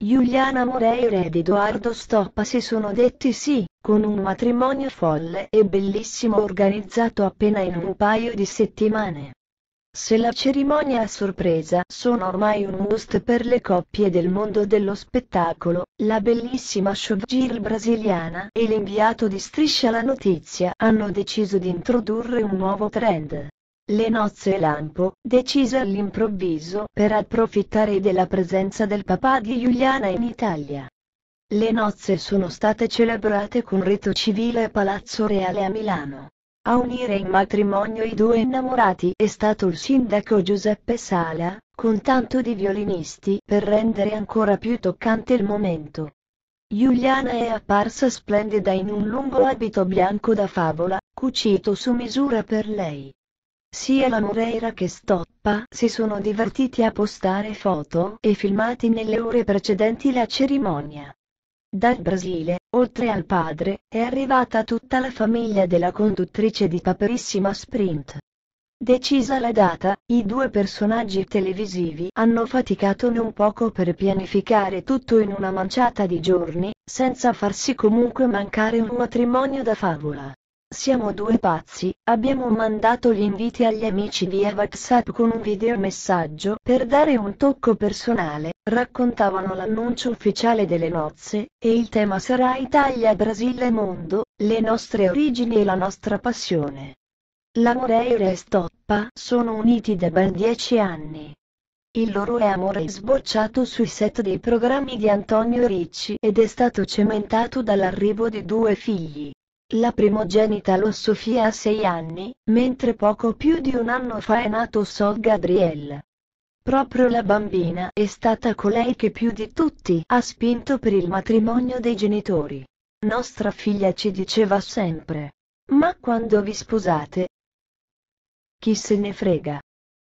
Giuliana Moreira ed Edoardo Stoppa si sono detti sì, con un matrimonio folle e bellissimo organizzato appena in un paio di settimane. Se la cerimonia a sorpresa sono ormai un must per le coppie del mondo dello spettacolo, la bellissima showgirl brasiliana e l'inviato di Striscia la Notizia hanno deciso di introdurre un nuovo trend. Le nozze lampo, decise all'improvviso per approfittare della presenza del papà di Giuliana in Italia. Le nozze sono state celebrate con rito civile a Palazzo Reale a Milano. A unire in matrimonio i due innamorati è stato il sindaco Giuseppe Sala, con tanto di violinisti per rendere ancora più toccante il momento. Giuliana è apparsa splendida in un lungo abito bianco da favola, cucito su misura per lei. Sia la Moreira che Stoppa si sono divertiti a postare foto e filmati nelle ore precedenti la cerimonia. Dal Brasile, oltre al padre, è arrivata tutta la famiglia della conduttrice di Paperissima Sprint. Decisa la data, i due personaggi televisivi hanno faticato non poco per pianificare tutto in una manciata di giorni, senza farsi comunque mancare un matrimonio da favola. Siamo due pazzi, abbiamo mandato gli inviti agli amici via WhatsApp con un videomessaggio per dare un tocco personale, raccontavano l'annuncio ufficiale delle nozze, e il tema sarà Italia, Brasile Mondo, le nostre origini e la nostra passione. La Moreira e Stoppa sono uniti da ben dieci anni. Il loro amore è sbocciato sui set dei programmi di Antonio Ricci ed è stato cementato dall'arrivo di due figli. La primogenita Lo Sofia ha sei anni, mentre poco più di un anno fa è nato Sol Gadriel. Proprio la bambina è stata colei che più di tutti ha spinto per il matrimonio dei genitori. Nostra figlia ci diceva sempre. Ma quando vi sposate? Chi se ne frega.